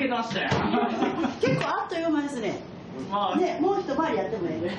けてましたよ。結構あっという間ですね。まあ、ね、もう一回りやってもいいぐらい。